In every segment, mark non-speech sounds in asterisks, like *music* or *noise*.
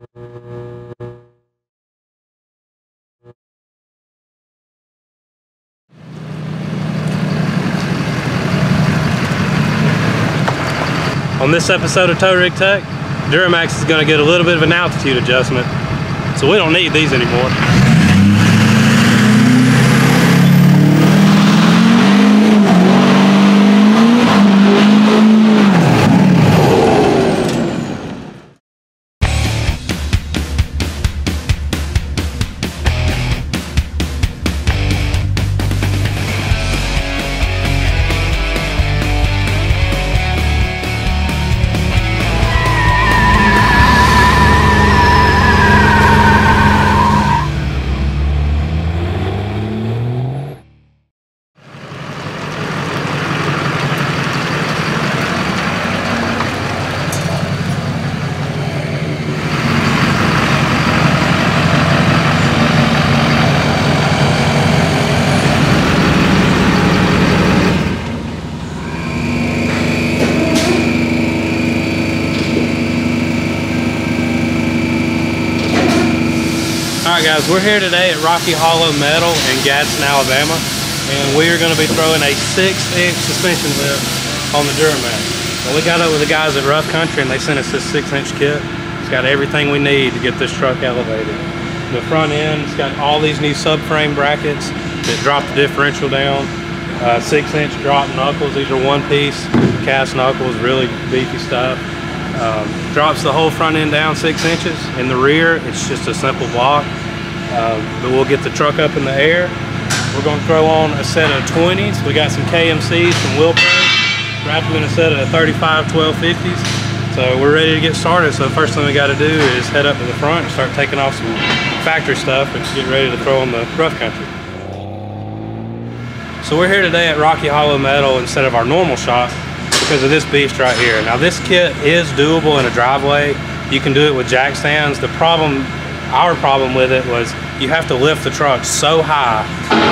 On this episode of Tow Rig Tech, Duramax is going to get a little bit of an altitude adjustment, so we don't need these anymore. Alright guys, we're here today at Rocky Hollow Metal in Gadsden, Alabama. And we are going to be throwing a 6-inch suspension lift on the Duramax. Well, we got up with the guys at Rough Country and they sent us this 6-inch kit. It's got everything we need to get this truck elevated. The front end, it's got all these new subframe brackets that drop the differential down. 6-inch uh, drop knuckles, these are one-piece cast knuckles, really beefy stuff. Um, drops the whole front end down six inches. In the rear, it's just a simple block. Um, but we'll get the truck up in the air. We're going to throw on a set of 20s. We got some KMCs from Wheel Pros. Wrap them in a set of 35 1250s. So we're ready to get started. So the first thing we got to do is head up to the front and start taking off some factory stuff and get ready to throw on the rough country. So we're here today at Rocky Hollow Metal instead of our normal shop because of this beast right here. Now this kit is doable in a driveway. You can do it with jack stands. The problem, our problem with it was you have to lift the truck so high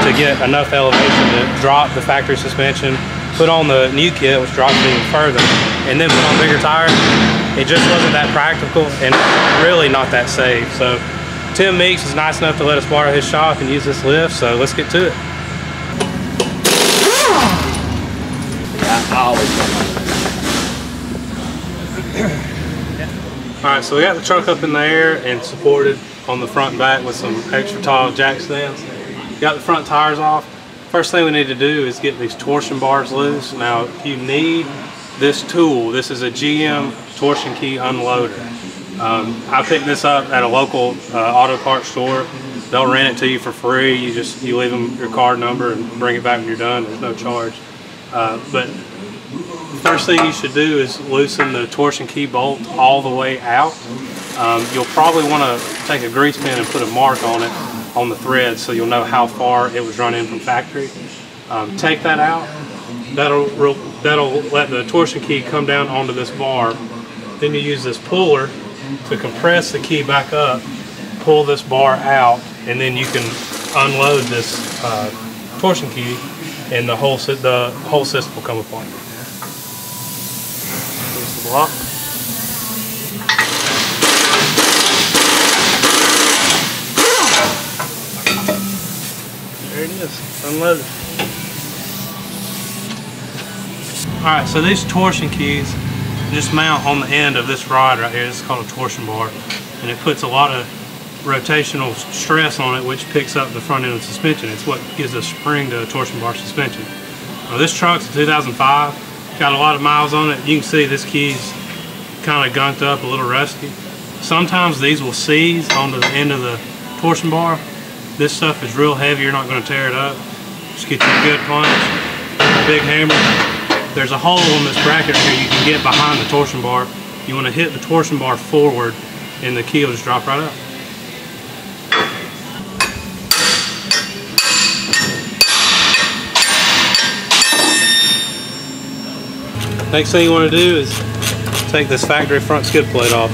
to get enough elevation to drop the factory suspension, put on the new kit, which drops it even further, and then put on bigger tires. It just wasn't that practical and really not that safe. So Tim Meeks was nice enough to let us borrow his shop and use this lift, so let's get to it. I always All right, so we got the truck up in the air and supported on the front and back with some extra tall jack stands. Got the front tires off. First thing we need to do is get these torsion bars loose. Now, if you need this tool. This is a GM torsion key unloader. Um, I picked this up at a local uh, auto parts store. They'll rent it to you for free. You just you leave them your card number and bring it back when you're done. There's no charge. Uh, but first thing you should do is loosen the torsion key bolt all the way out. Um, you'll probably want to take a grease pen and put a mark on it on the thread so you'll know how far it was run in from factory. Um, take that out. That'll, that'll let the torsion key come down onto this bar. Then you use this puller to compress the key back up, pull this bar out, and then you can unload this uh, torsion key and the whole, the whole system will come apart. Block. There it is, unloaded. Alright, so these torsion keys just mount on the end of this rod right here. Is called a torsion bar. And it puts a lot of rotational stress on it, which picks up the front end of the suspension. It's what gives a spring to a torsion bar suspension. Now this truck's a 2005, got a lot of miles on it. You can see this key's kind of gunked up, a little rusty. Sometimes these will seize onto the end of the torsion bar. This stuff is real heavy, you're not going to tear it up. Just get you a good punch, a big hammer. There's a hole in this bracket here you can get behind the torsion bar. You want to hit the torsion bar forward and the key will just drop right up. Next thing you want to do is take this factory front skid plate off.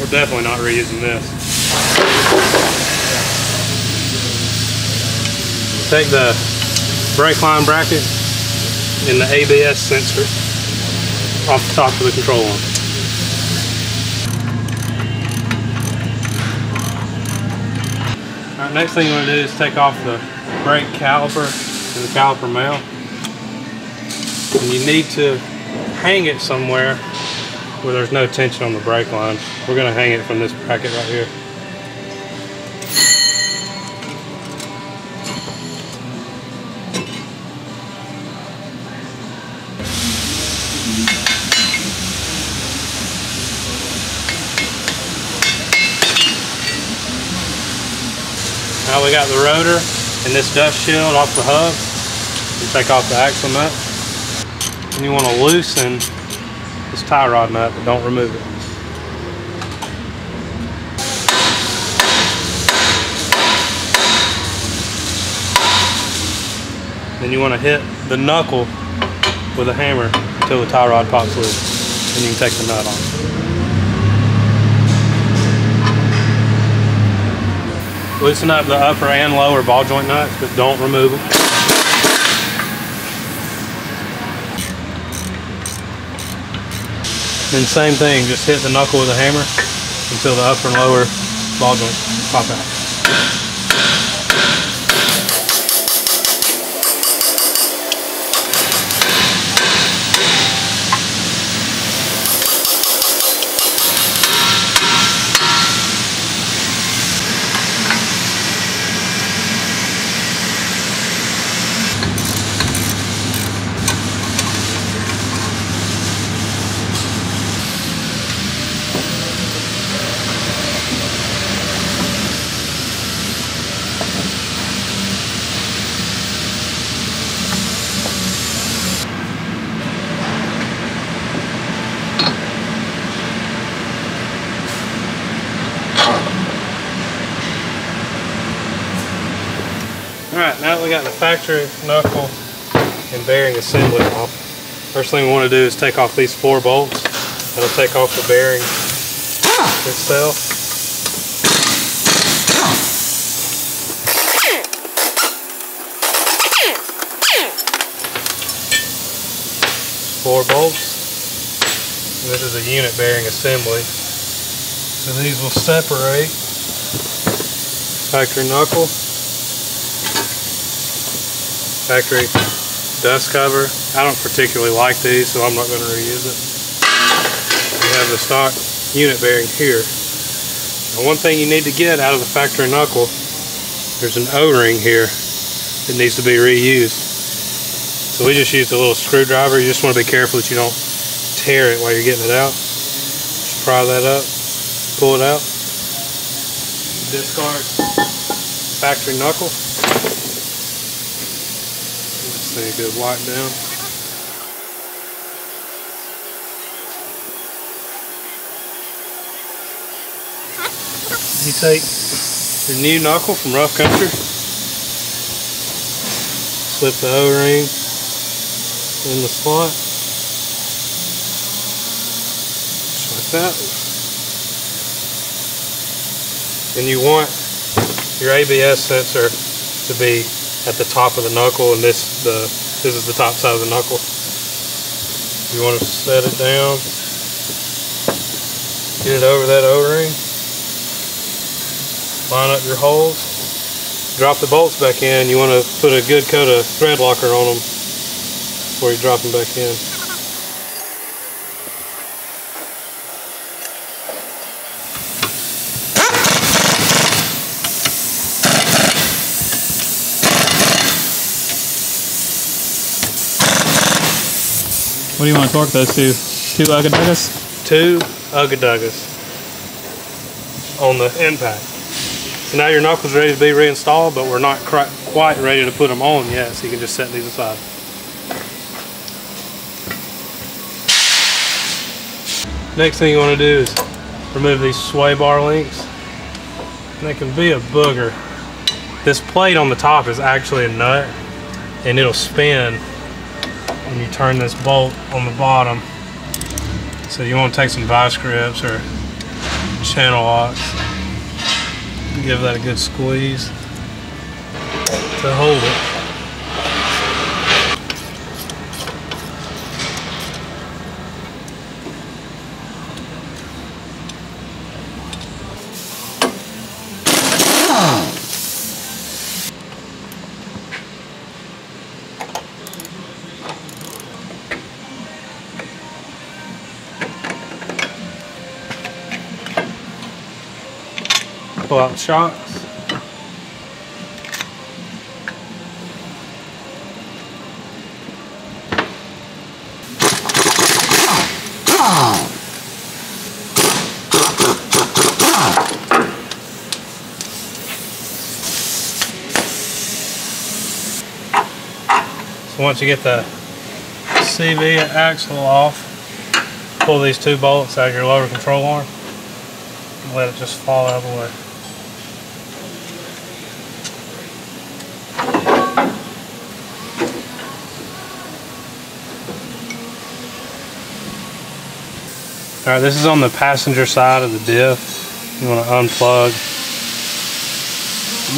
We're definitely not reusing this. Take the brake line bracket and the ABS sensor. off the top of the control arm. Next thing you want to do is take off the brake caliper and the caliper mount. And you need to hang it somewhere where there's no tension on the brake line. We're going to hang it from this bracket right here. Now we got the rotor and this dust shield off the hub. You take off the axle nut. And you want to loosen this tie rod nut, but don't remove it. Then you want to hit the knuckle with a hammer until the tie rod pops loose. And you can take the nut off. Loosen up the upper and lower ball joint nuts, but don't remove them. Then same thing, just hit the knuckle with a hammer until the upper and lower ball joints pop out. Alright, now that we got the factory knuckle and bearing assembly off, first thing we want to do is take off these four bolts. That'll take off the bearing itself. Four bolts. And this is a unit bearing assembly. So these will separate factory knuckle factory dust cover. I don't particularly like these, so I'm not going to reuse it. We have the stock unit bearing here. Now, one thing you need to get out of the factory knuckle, there's an O-ring here that needs to be reused. So we just used a little screwdriver. You just want to be careful that you don't tear it while you're getting it out. Just pry that up, pull it out, discard factory knuckle say a good wipe down. You take your new knuckle from Rough Country, slip the O-ring in the slot, just like that. And you want your ABS sensor to be at the top of the knuckle and this the this is the top side of the knuckle. You want to set it down, get it over that O-ring, line up your holes, drop the bolts back in. You want to put a good coat of thread locker on them before you drop them back in. What do you want to torque those two? Two Ugga Two Ugga on the impact. So now your knuckles ready to be reinstalled, but we're not quite ready to put them on yet, so you can just set these aside. Next thing you want to do is remove these sway bar links. And they can be a booger. This plate on the top is actually a nut, and it'll spin and you turn this bolt on the bottom. So you want to take some vice grips or channel locks. Give that a good squeeze to hold it. Pull out the shocks. So once you get the CV axle off, pull these two bolts out of your lower control arm and let it just fall out of the way. Alright, this is on the passenger side of the diff. You want to unplug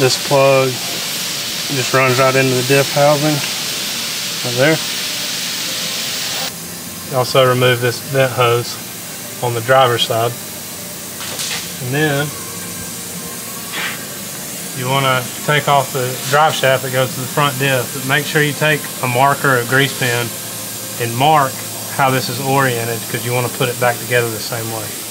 this plug. It just runs right into the diff housing. Right there. Also remove this vent hose on the driver's side. And then you want to take off the drive shaft that goes to the front diff. But make sure you take a marker a grease pen and mark how this is oriented because you want to put it back together the same way.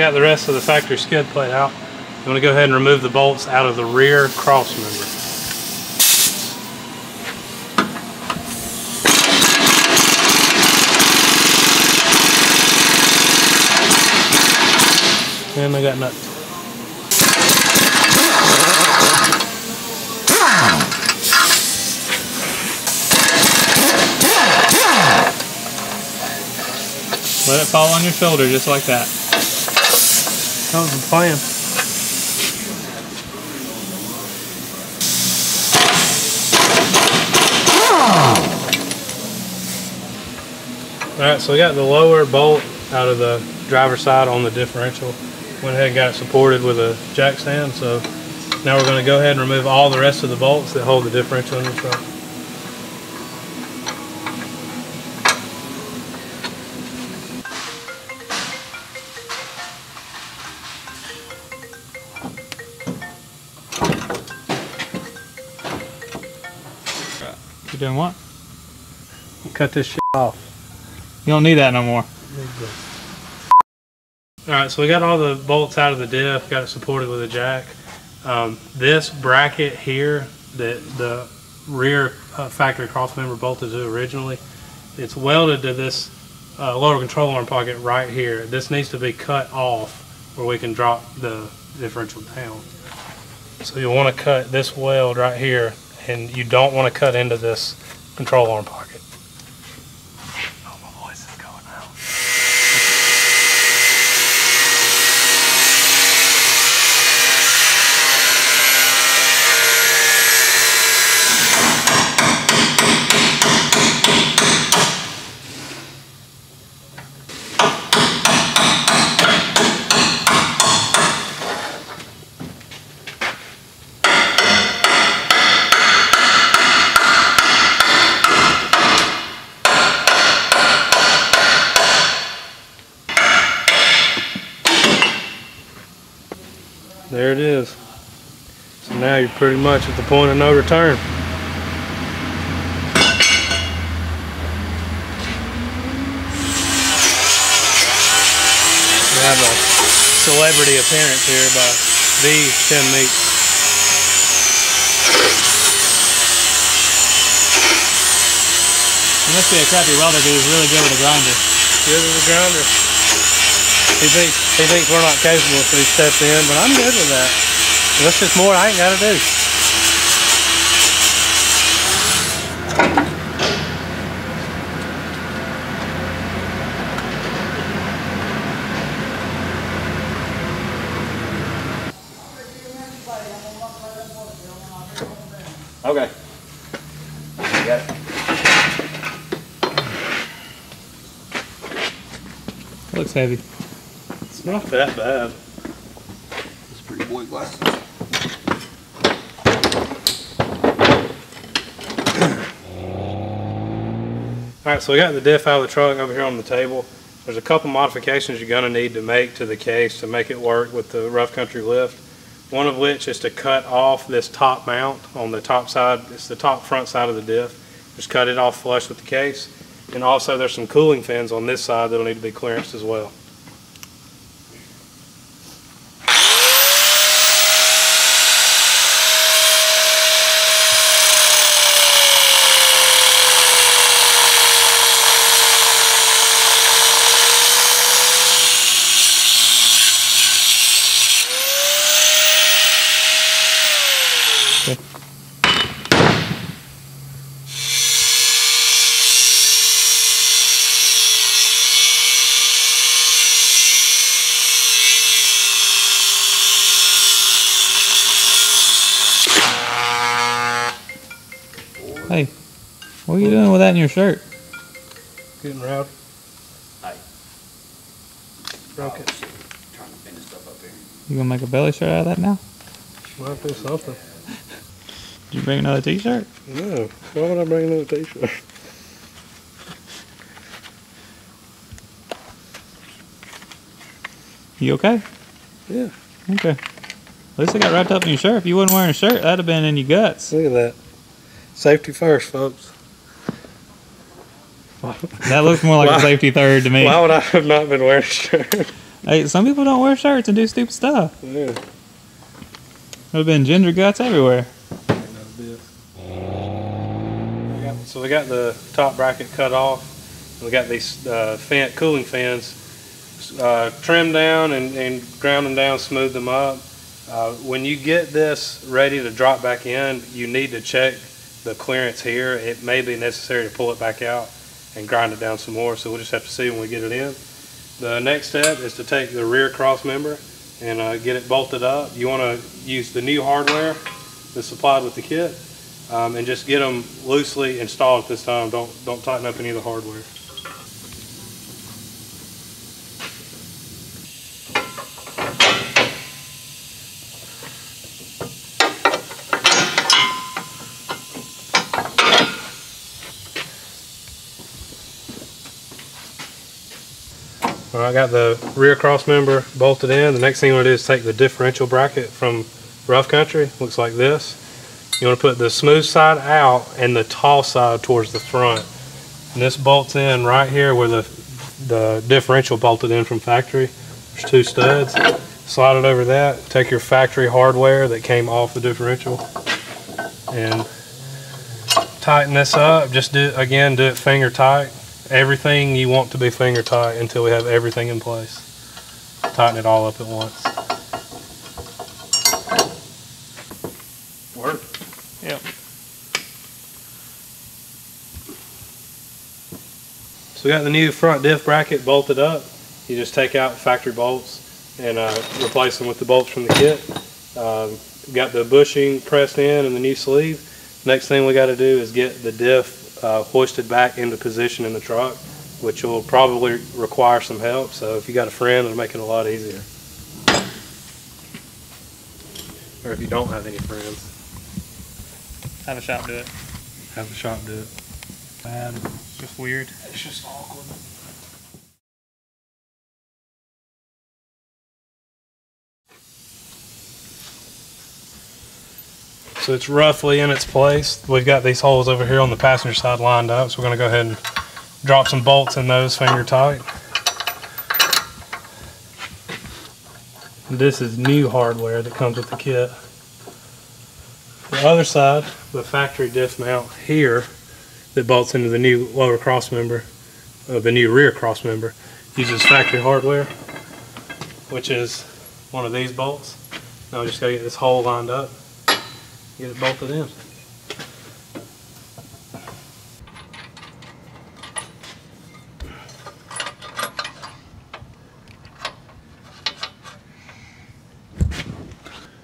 Got the rest of the factory skid plate out. You want to go ahead and remove the bolts out of the rear cross member. And I got nuts. Let it fall on your shoulder just like that. That was the plan. Alright, so we got the lower bolt out of the driver's side on the differential. Went ahead and got it supported with a jack stand, so now we're going to go ahead and remove all the rest of the bolts that hold the differential in the truck. Cut this shit off. You don't need that no more. Alright, so we got all the bolts out of the diff, got it supported with a jack. Um, this bracket here that the rear uh, factory cross member bolted to originally, it's welded to this uh, lower control arm pocket right here. This needs to be cut off where we can drop the differential down. So you'll want to cut this weld right here and you don't want to cut into this control arm pocket. Oh, my voice is going out. There it is. So now you're pretty much at the point of no return. We have a celebrity appearance here by V. Tim Meeks. You must be a crappy welder because he's really good with a grinder. Good as a grinder. He thinks, he thinks we're not capable, so he steps in, but I'm good with that. That's just more I ain't got to do. Okay. You got it. looks heavy. It's not that bad. It's pretty boy glasses. All right, so we got the diff out of the truck over here on the table. There's a couple modifications you're gonna need to make to the case to make it work with the rough country lift. One of which is to cut off this top mount on the top side. It's the top front side of the diff. Just cut it off flush with the case. And also there's some cooling fins on this side that'll need to be clearanced as well. Hey, what are you doing with that in your shirt? Getting rowdy. Hey. Broke oh, it. Trying to finish stuff up here. You gonna make a belly shirt out of that now? Might do something. Did you bring another t-shirt? No. Why would I bring another t-shirt? *laughs* You okay? Yeah. Okay. At least I got wrapped up in your shirt. If you wasn't wearing a shirt, that'd have been in your guts. Look at that. Safety first, folks. That looks more like Why- a safety third to me. Why would I have not been wearing a shirt? Hey, some people don't wear shirts and do stupid stuff. yeah. There have been ginger guts everywhere. So we got the top bracket cut off. We got these uh, fan, cooling fans uh, trimmed down and, and ground them down, smooth them up. Uh, when you get this ready to drop back in, you need to check the clearance here. It may be necessary to pull it back out and grind it down some more. So we'll just have to see when we get it in. The next step is to take the rear cross member and uh, get it bolted up. You want to use the new hardware that's supplied with the kit um, and just get them loosely installed at this time. Don't don't tighten up any of the hardware. Right, I got the rear cross member bolted in. The next thing you going to do is take the differential bracket from rough country. Looks like this. You want to put the smooth side out and the tall side towards the front. And this bolts in right here where the, the differential bolted in from factory. There's two studs. Slide it over that. Take your factory hardware that came off the differential and tighten this up. Just do it again, do it finger tight. Everything you want to be finger tight until we have everything in place. Tighten it all up at once. Work. Yep. So we got the new front diff bracket bolted up. You just take out factory bolts and uh, replace them with the bolts from the kit. Um, got the bushing pressed in and the new sleeve. Next thing we got to do is get the diff uh, hoisted back into position in the truck, which will probably require some help. So if you got a friend, it'll make it a lot easier. Or if you don't have any friends, Have a shop do it. have the shop do it. Bad. It's just weird. It's just awkward. So it's roughly in its place. We've got these holes over here on the passenger side lined up, so we're going to go ahead and drop some bolts in those finger tight. This is new hardware that comes with the kit. The other side, the factory diff mount here, that bolts into the new lower cross member, uh, the new rear cross member, uses factory hardware, which is one of these bolts. Now we just gotta get this hole lined up, get it bolted in.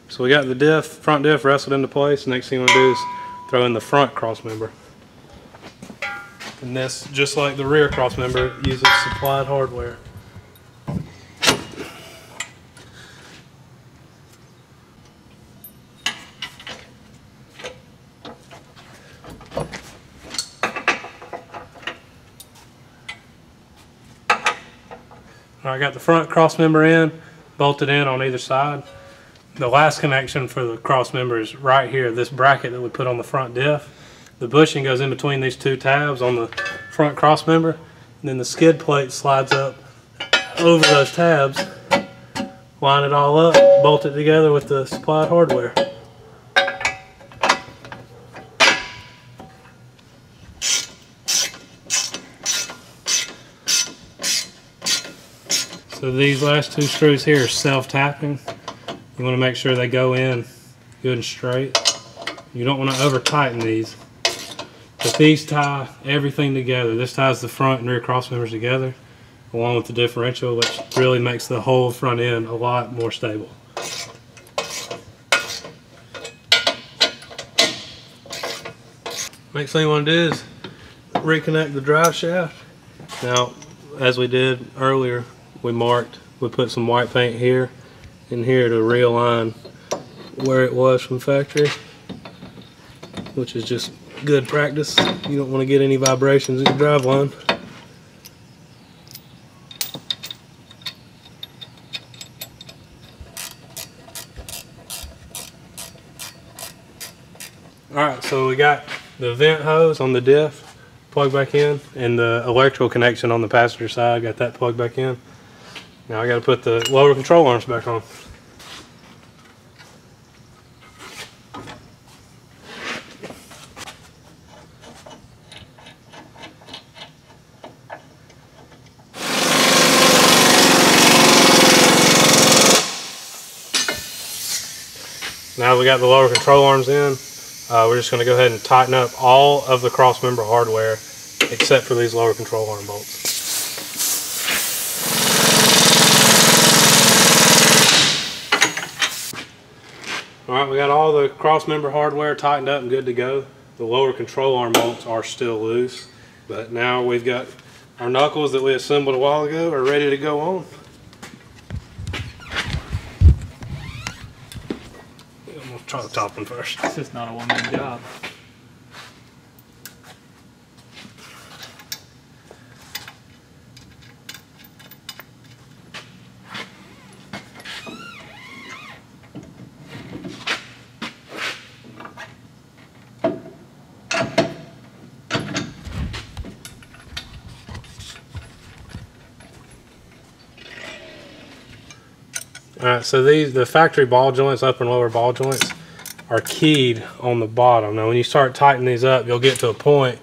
So we got the diff, front diff wrestled into place. Next thing you want to do is throw in the front cross member. And that's just like the rear crossmember, member, uses supplied hardware. I got the front crossmember in, bolted in on either side. The last connection for the crossmember is right here, this bracket that we put on the front diff. The bushing goes in between these two tabs on the front cross member, and then the skid plate slides up over those tabs. Line it all up, bolt it together with the supplied hardware. So these last two screws here are self-tapping. You want to make sure they go in good and straight. You don't want to over tighten these. But these tie everything together. This ties the front and rear cross members together along with the differential which really makes the whole front end a lot more stable. Next thing you want to do is reconnect the drive shaft. Now, as we did earlier, we marked, we put some white paint here and here to realign where it was from factory, which is just good practice. You don't want to get any vibrations in your drive line. Alright, so we got the vent hose on the diff plugged back in and the electrical connection on the passenger side, got that plugged back in. Now I got to put the lower control arms back on. We got the lower control arms in, uh, we're just going to go ahead and tighten up all of the cross member hardware except for these lower control arm bolts. Alright, we got all the cross member hardware tightened up and good to go. The lower control arm bolts are still loose, but now we've got our knuckles that we assembled a while ago are ready to go on. Try the top one first. It's just not a one-man job. Alright, so these the factory ball joints, upper and lower ball joints, are keyed on the bottom. Now when you start tightening these up, you'll get to a point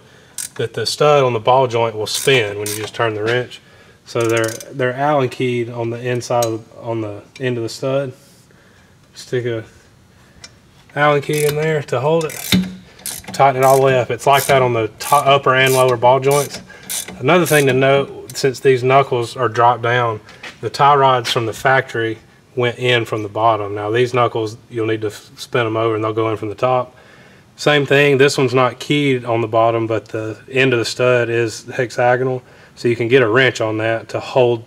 that the stud on the ball joint will spin when you just turn the wrench. So they're they're Allen keyed on the inside of, on the end of the stud. Stick a Allen key in there to hold it. Tighten it all the way up. It's like that on the top, upper and lower ball joints. Another thing to note, since these knuckles are dropped down, the tie rods from the factory went in from the bottom. Now these knuckles, you'll need to spin them over and they'll go in from the top. Same thing, this one's not keyed on the bottom, but the end of the stud is hexagonal. So you can get a wrench on that to hold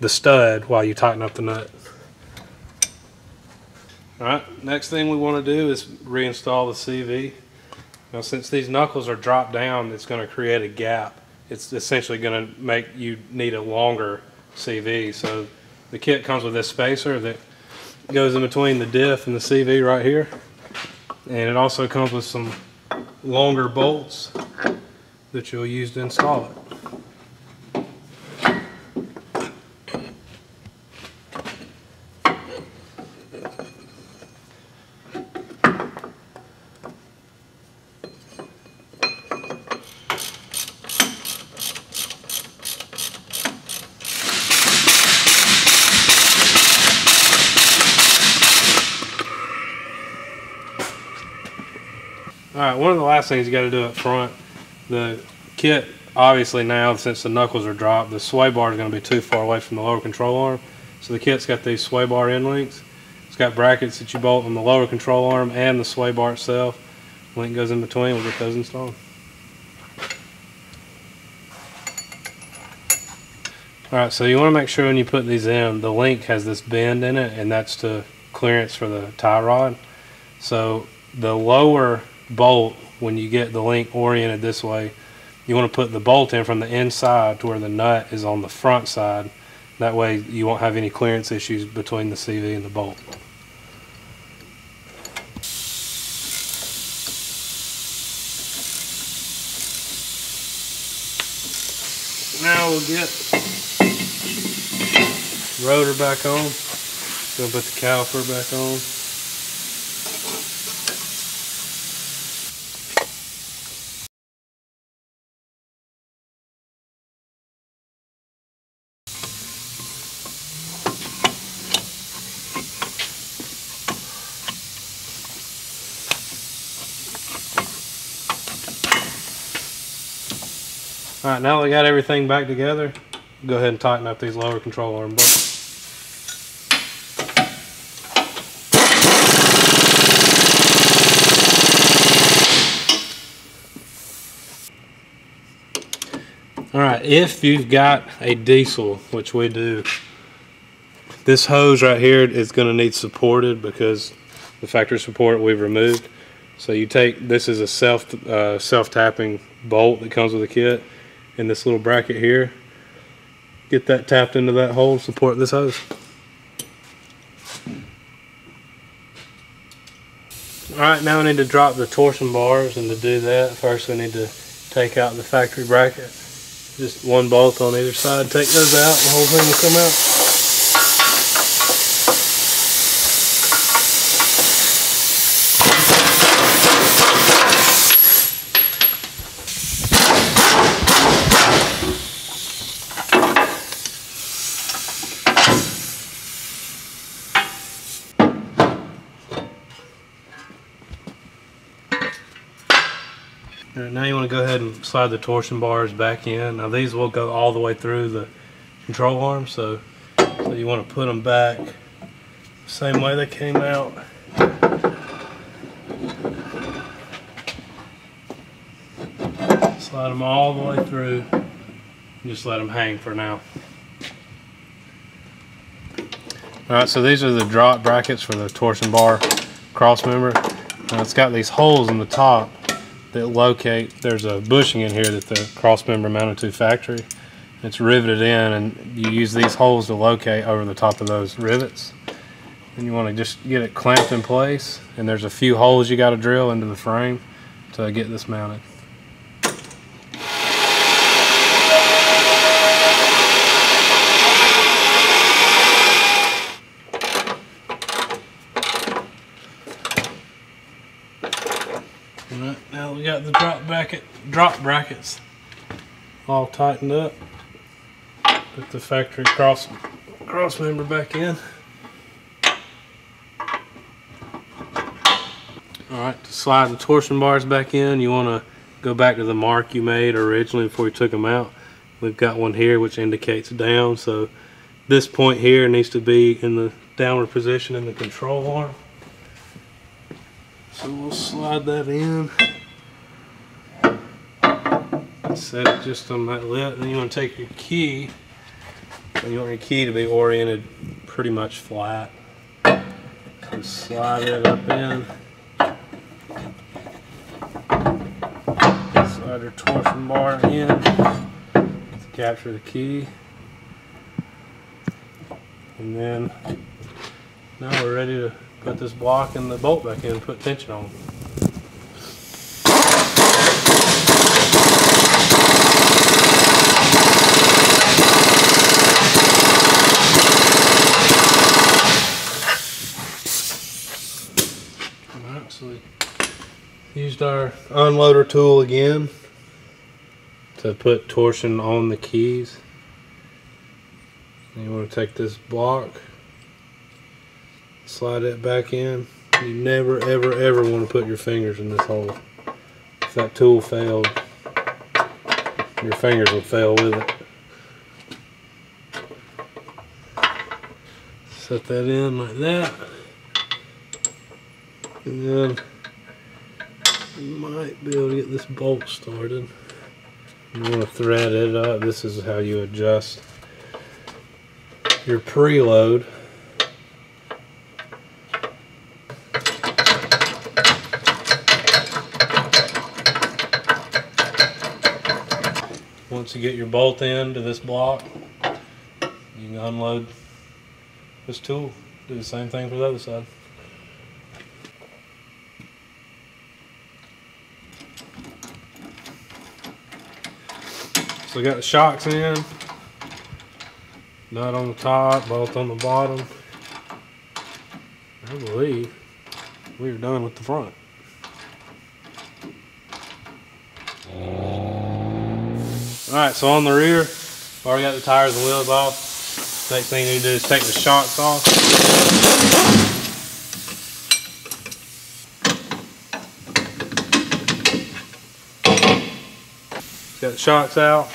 the stud while you tighten up the nut. Alright, next thing we want to do is reinstall the CV. Now since these knuckles are dropped down, it's going to create a gap. It's essentially going to make you need a longer CV. So the kit comes with this spacer that goes in between the diff and the CV right here. And it also comes with some longer bolts that you'll use to install it. Things you got to do up front, the kit, obviously now, since the knuckles are dropped, the sway bar is going to be too far away from the lower control arm. So the kit's got these sway bar end links. It's got brackets that you bolt on the lower control arm and the sway bar itself. Link goes in between, we'll get those installed. Alright, so you want to make sure when you put these in, the link has this bend in it, and that's to clearance for the tie rod. So the lower bolt, when you get the link oriented this way, you want to put the bolt in from the inside to where the nut is on the front side That way you won't have any clearance issues between the CV and the bolt. Now we'll get rotor back on. Gonna put the caliper back on. All right, now we got everything back together, go ahead and tighten up these lower control arm bolts. All right, if you've got a diesel, which we do, this hose right here is going to need supported because the factory support we've removed. So you take this is a self uh, self tapping bolt that comes with the kit, and this little bracket here. Get that tapped into that hole, support this hose. All right, now we need to drop the torsion bars, and to do that, first we need to take out the factory bracket. Just one bolt on either side. Take those out, the whole thing will come out. All right, now you want to go ahead and slide the torsion bars back in. Now these will go all the way through the control arm, so, so you want to put them back same way they came out. Slide them all the way through. Just let them hang for now. All right, so these are the drop brackets for the torsion bar cross member. Now it's got these holes in the top that locate, there's a bushing in here that the cross member mounted to factory. It's riveted in and you use these holes to locate over the top of those rivets. And you want to just get it clamped in place and there's a few holes you got to drill into the frame to get this mounted. Alright, now we got the drop bracket drop brackets all tightened up. Put the factory cross cross member back in. Alright, to slide the torsion bars back in, you want to go back to the mark you made originally before you took them out. We've got one here which indicates down, so this point here needs to be in the downward position in the control arm. So we'll slide that in. Set it just on that lip. Then you want to take your key. And you want your key to be oriented pretty much flat. So slide it up in. Slide your torsion bar in to capture the key. And then now we're ready to put this block and the bolt back in and put tension on. Alright, so we used our unloader tool again to put torsion on the keys. And you want to take this block slide it back in. You never, ever, ever want to put your fingers in this hole. If that tool failed, your fingers would fail with it. Set that in like that. And then might be able to get this bolt started. You want to thread it up. This is how you adjust your preload. Once you get your bolt in to this block, you can unload this tool. Do the same thing for the other side. So we got the shocks in, nut on the top, bolt on the bottom. I believe we are done with the front. Alright, so on the rear, already got the tires and wheels off. Next thing you need to do is take the shocks off. Got the shocks out.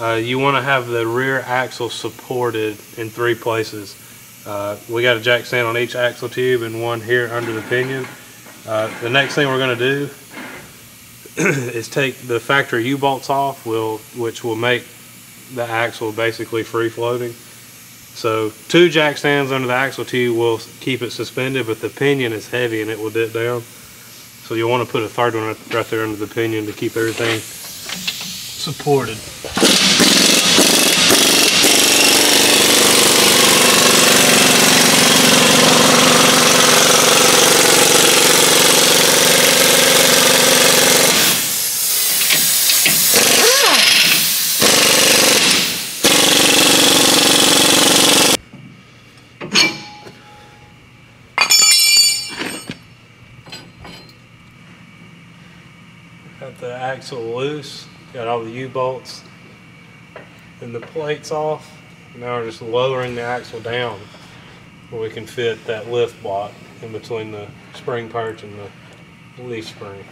Uh, you want to have the rear axle supported in three places. Uh, we got a jack stand on each axle tube and one here under the pinion. Uh, the next thing we're going to do *clears throat* is take the factory U-bolts off, will which will make the axle basically free floating. So two jack stands under the axle tube will keep it suspended, but the pinion is heavy and it will dip down. So you'll want to put a third one right- right there under the pinion to keep everything supported. Got the axle loose, got all the U-bolts and the plates off. Now we're just lowering the axle down where we can fit that lift block in between the spring perch and the leaf spring.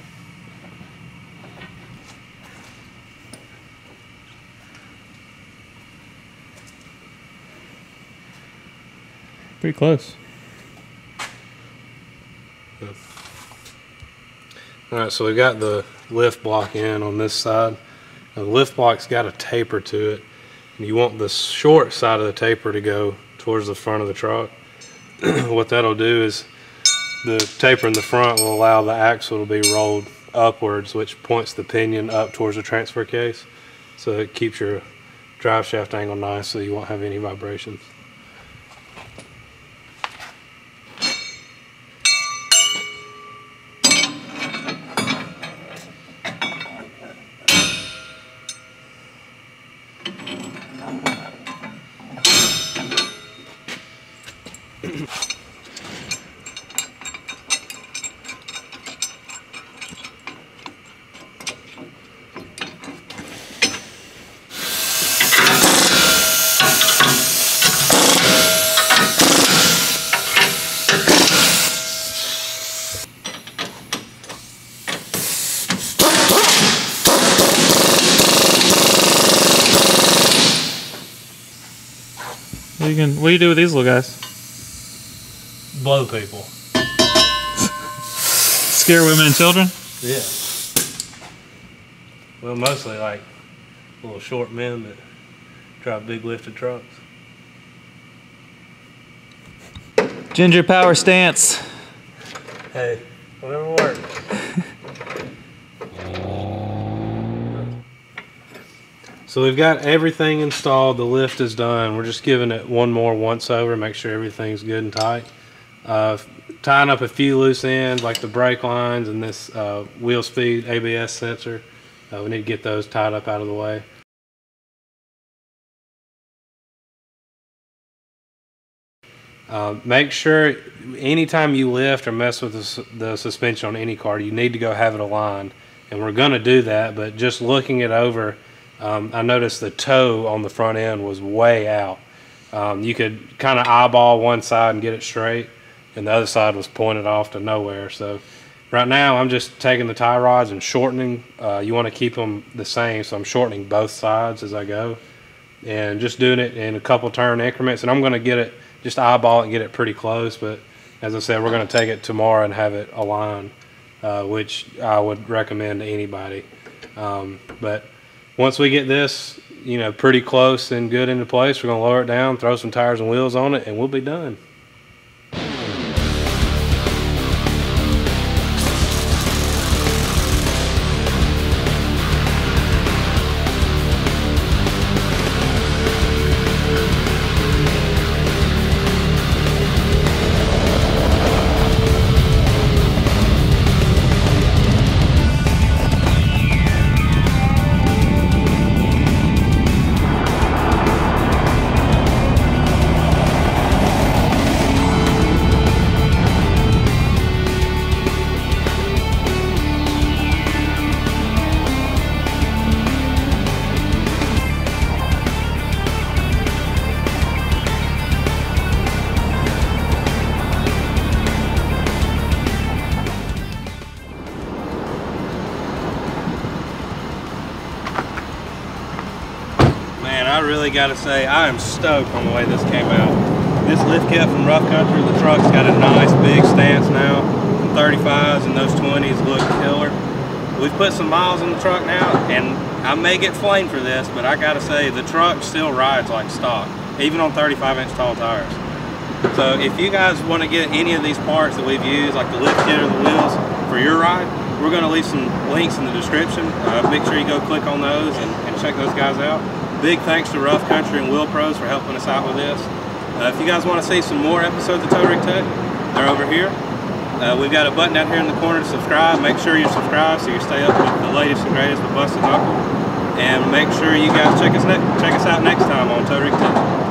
Pretty close. All right, so we've got the lift block in on this side. Now, the lift block's got a taper to it. And you want the short side of the taper to go towards the front of the truck. *clears throat* what that'll do is the taper in the front will allow the axle to be rolled upwards, which points the pinion up towards the transfer case. So it keeps your drive shaft angle nice so you won't have any vibrations. What you can? What do you do with these little guys? Blow people. *laughs* Scare women and children? Yeah. Well, mostly like little short men that drive big lifted trucks. Ginger power stance. Hey, whatever works. *laughs* so we've got everything installed. The lift is done. We're just giving it one more once over, make sure everything's good and tight. Uh, tying up a few loose ends like the brake lines and this uh, wheel speed ABS sensor. Uh, we need to get those tied up out of the way. Um, make sure anytime you lift or mess with the, the suspension on any car, you need to go have it aligned. And we're going to do that, but just looking it over, um, I noticed the toe on the front end was way out. Um, you could kind of eyeball one side and get it straight, and the other side was pointed off to nowhere. So right now, I'm just taking the tie rods and shortening. Uh, you want to keep them the same, so I'm shortening both sides as I go, and just doing it in a couple turn increments. And I'm going to get it just eyeball it and get it pretty close. But as I said, we're going to take it tomorrow and have it aligned, uh, which I would recommend to anybody. Um, but once we get this, you know, pretty close and good into place, we're going to lower it down, throw some tires and wheels on it, and we'll be done. Really got to say, I am stoked on the way this came out. This lift kit from Rough Country, the truck's got a nice big stance now. The 35s and those 20s look killer. We've put some miles in the truck now, and I may get flamed for this, but I gotta say, the truck still rides like stock, even on 35 inch tall tires. So if you guys want to get any of these parts that we've used, like the lift kit or the wheels, for your ride, we're gonna leave some links in the description. Uh, make sure you go click on those and, and check those guys out. Big thanks to Rough Country and Wheel Pros for helping us out with this. Uh, if you guys want to see some more episodes of Tow Rig Tech, they're over here. Uh, we've got a button down here in the corner to subscribe. Make sure you subscribe so you stay up with the latest and greatest with Busted Knuckle. And make sure you guys check us check us out next time on Tow Rig Tech.